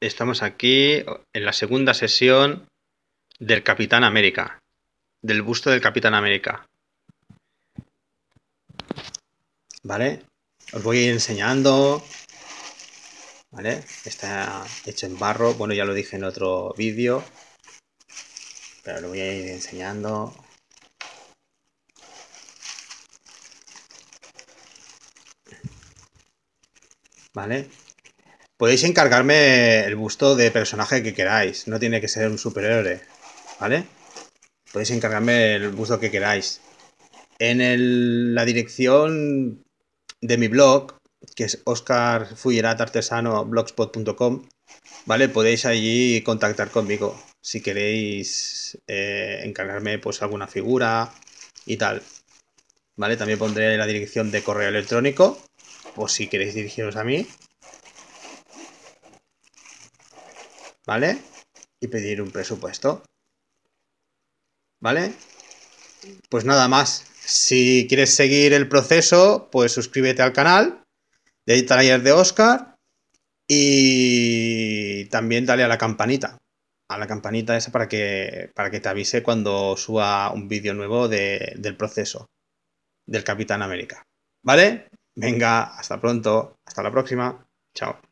Estamos aquí en la segunda sesión del Capitán América, del busto del Capitán América. ¿Vale? Os voy a ir enseñando. ¿Vale? Está hecho en barro. Bueno, ya lo dije en otro vídeo. Pero lo voy a ir enseñando. ¿Vale? Podéis encargarme el busto de personaje que queráis. No tiene que ser un superhéroe. ¿Vale? Podéis encargarme el busto que queráis. En la dirección de mi blog, que es oscarfulleratartesano.blogspot.com, ¿vale? Podéis allí contactar conmigo si queréis eh, encargarme pues alguna figura y tal. ¿Vale? También pondré la dirección de correo electrónico, por si queréis dirigiros a mí. ¿Vale? Y pedir un presupuesto. ¿Vale? Pues nada más. Si quieres seguir el proceso, pues suscríbete al canal de Taller de Oscar y también dale a la campanita. A la campanita esa para que, para que te avise cuando suba un vídeo nuevo del proceso del Capitán América. ¿Vale? Venga, hasta pronto. Hasta la próxima. Chao.